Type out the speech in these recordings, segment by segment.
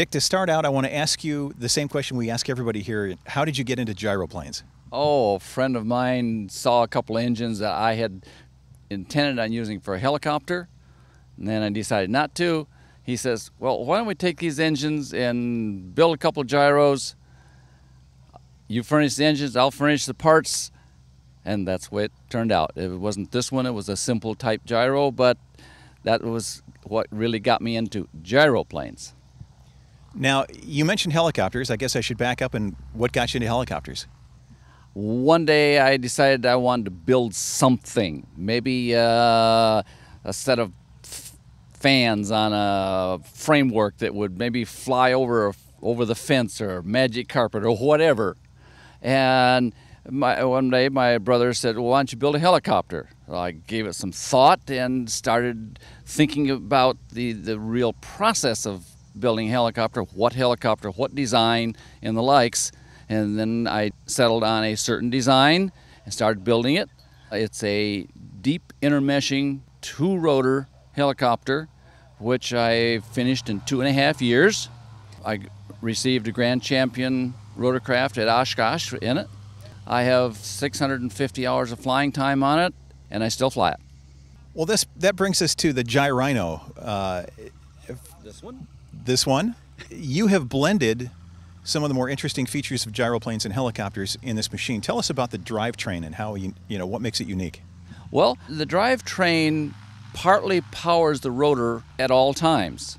Dick, to start out, I want to ask you the same question we ask everybody here. How did you get into gyroplanes? Oh, a friend of mine saw a couple engines that I had intended on using for a helicopter, and then I decided not to. He says, Well, why don't we take these engines and build a couple gyros? You furnish the engines, I'll furnish the parts. And that's what it turned out. It wasn't this one, it was a simple type gyro, but that was what really got me into gyroplanes. Now, you mentioned helicopters. I guess I should back up and what got you into helicopters? One day I decided I wanted to build something, maybe uh, a set of fans on a framework that would maybe fly over over the fence or magic carpet or whatever. And my, one day my brother said, well, "Why don't you build a helicopter?" I gave it some thought and started thinking about the the real process of building helicopter, what helicopter, what design, and the likes. And then I settled on a certain design and started building it. It's a deep intermeshing two rotor helicopter, which I finished in two and a half years. I received a grand champion rotorcraft at Oshkosh in it. I have 650 hours of flying time on it, and I still fly it. Well, this that brings us to the Gyrhino. Uh, this one? this one. You have blended some of the more interesting features of gyroplanes and helicopters in this machine. Tell us about the drivetrain and how you, you know what makes it unique. Well, the drivetrain partly powers the rotor at all times,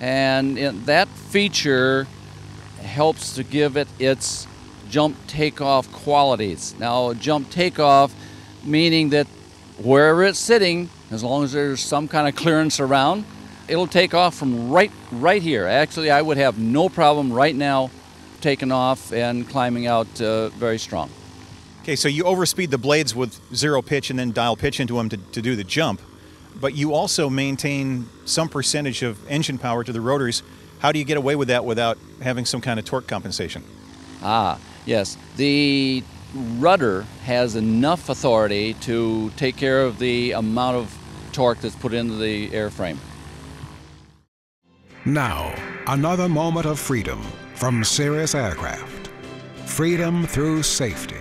and that feature helps to give it its jump takeoff qualities. Now, jump takeoff meaning that wherever it's sitting, as long as there's some kind of clearance around, it'll take off from right right here. Actually, I would have no problem right now taking off and climbing out uh, very strong. Okay, so you overspeed the blades with zero pitch and then dial pitch into them to, to do the jump, but you also maintain some percentage of engine power to the rotors. How do you get away with that without having some kind of torque compensation? Ah, yes. The rudder has enough authority to take care of the amount of torque that's put into the airframe. Now, another moment of freedom from Cirrus Aircraft. Freedom through safety.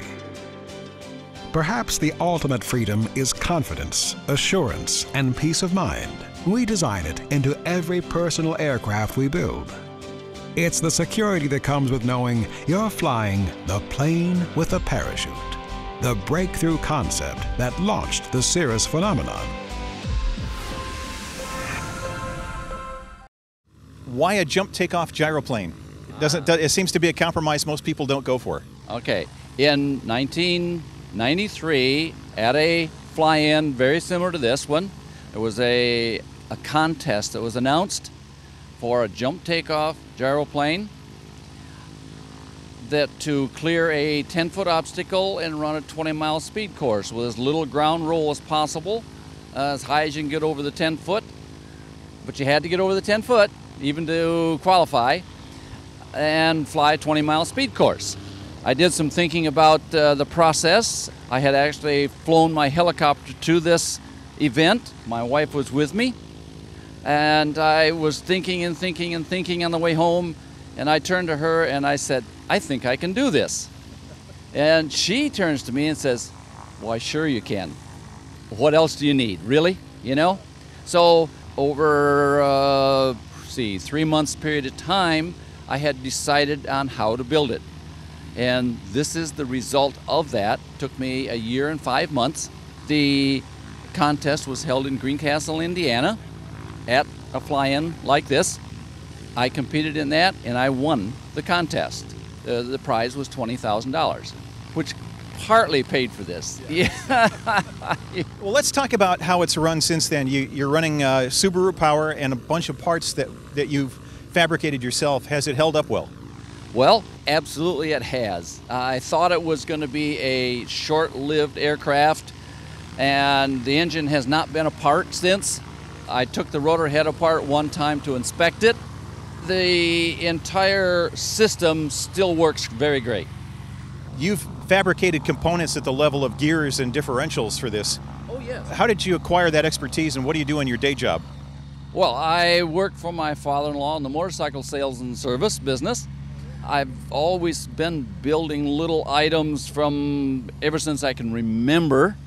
Perhaps the ultimate freedom is confidence, assurance, and peace of mind. We design it into every personal aircraft we build. It's the security that comes with knowing you're flying the plane with a parachute. The breakthrough concept that launched the Cirrus phenomenon. Why a jump takeoff gyroplane? It doesn't it seems to be a compromise most people don't go for. Okay. In 1993, at a fly-in very similar to this one, there was a a contest that was announced for a jump takeoff gyroplane that to clear a 10 foot obstacle and run a 20 mile speed course with as little ground roll as possible, uh, as high as you can get over the 10 foot. But you had to get over the 10 foot even to qualify and fly a 20 mile speed course. I did some thinking about uh, the process. I had actually flown my helicopter to this event. My wife was with me. And I was thinking and thinking and thinking on the way home. And I turned to her and I said, I think I can do this. And she turns to me and says, Why, sure you can. What else do you need? Really? You know? So, over, uh, see, three months period of time, I had decided on how to build it. And this is the result of that. took me a year and five months. The contest was held in Greencastle, Indiana at a fly in like this. I competed in that and I won the contest. Uh, the prize was $20,000, which partly paid for this. Yeah. well, let's talk about how it's run since then. You, are running uh, Subaru power and a bunch of parts that, that you've fabricated yourself. Has it held up well? Well, absolutely it has. I thought it was going to be a short lived aircraft, and the engine has not been apart since. I took the rotor head apart one time to inspect it. The entire system still works very great. You've fabricated components at the level of gears and differentials for this. Oh, yes. How did you acquire that expertise and what do you do in your day job? Well, I work for my father in law in the motorcycle sales and service business. I've always been building little items from ever since I can remember.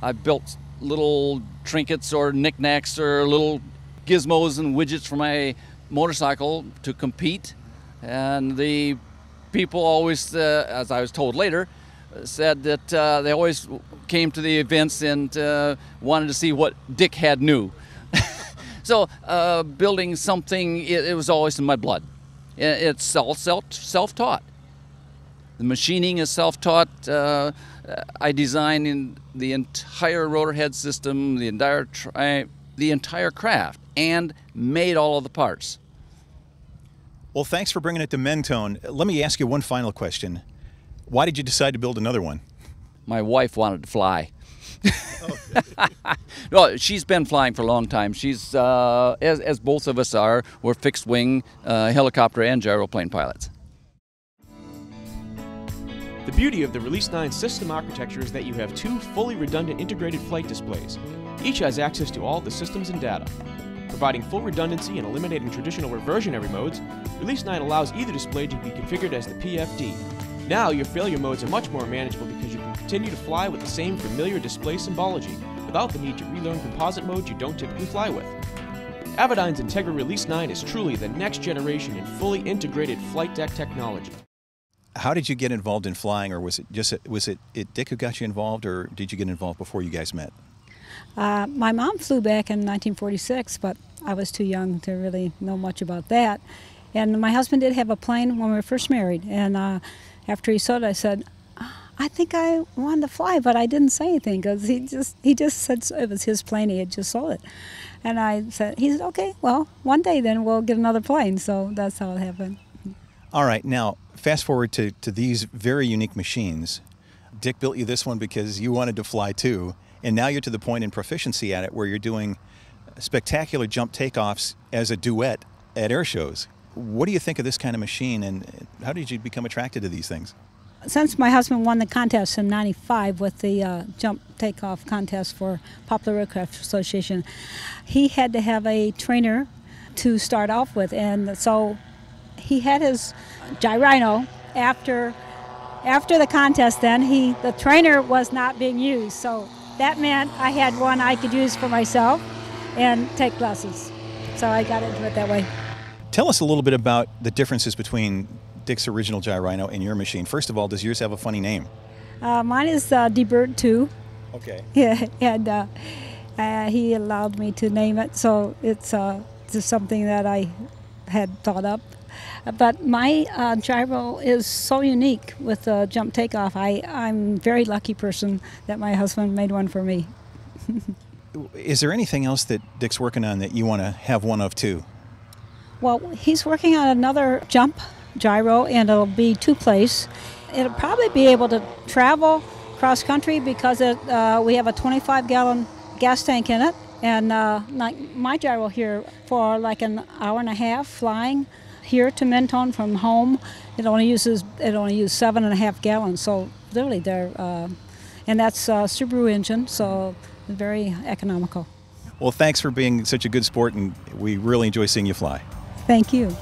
I've built little trinkets or knickknacks or little gizmos and widgets for my motorcycle to compete. And the people always, uh, as I was told later, said that uh, they always came to the events and uh, wanted to see what Dick had new. so uh, building something, it, it, was always in my blood. It's all self self taught. The machining is self taught. Uh, I designed in the entire rotor head system, the entire the entire craft, and made all of the parts. Well, thanks for bringing it to Mentone. Let me ask you one final question. Why did you decide to build another one? My wife wanted to fly. well, she's been flying for a long time. She's, uh, as, as, both of us are, we're fixed wing uh, helicopter and gyroplane pilots. The beauty of the Release 9 system architecture is that you have two fully redundant integrated flight displays. Each has access to all the systems and data. Providing full redundancy and eliminating traditional reversionary modes, Release 9 allows either display to be configured as the PFD. Now, your failure modes are much more manageable because you can continue to fly with the same familiar display symbology without the need to relearn composite modes you don't typically fly with. Avidyne's Integra Release 9 is truly the next generation in fully integrated flight deck technology how did you get involved in flying, or was it just was it, it Dick who got you involved, or did you get involved before you guys met? Uh, my mom flew back in 1946, but I was too young to really know much about that. And my husband did have a plane when we were first married, and uh, after he saw it, I said, "I think I wanted to fly," but I didn't say anything because he just he just said it was his plane. He had just sold it, and I said, "He said, okay, well, one day then we'll get another plane." So that's how it happened. All right, now fast forward to, to these very unique machines. Dick built you this one because you wanted to fly too, and now you're to the point in proficiency at it where you're doing spectacular jump takeoffs as a duet at air shows. What do you think of this kind of machine, and how did you become attracted to these things? Since my husband won the contest in '95 with the uh, jump takeoff contest for Popular Aircraft Association, he had to have a trainer to start off with, and so he had his Gyrhino after after the contest. Then he the trainer was not being used, so that meant I had one I could use for myself and take classes. So I got into it that way. Tell us a little bit about the differences between Dick's original Gyrhino and your machine. First of all, does yours have a funny name? Uh, mine is uh, DeBird 2. Okay. Yeah, and uh, uh, he allowed me to name it, so it's uh, just something that I had thought up. But my uh, gyro is so unique with the jump takeoff. I, I'm a very lucky person that my husband made one for me. is there anything else that Dick's working on that you want to have one of too? Well, he's working on another jump gyro, and it'll be two place. It'll probably be able to travel cross country because it, uh, we have a 25 gallon gas tank in it. And uh, like my gyro here for like an hour and a half flying here to Mentone from home, it only uses it only uses seven and a half gallons. So literally, they're uh, and that's a Subaru engine, so very economical. Well, thanks for being such a good sport, and we really enjoy seeing you fly. Thank you.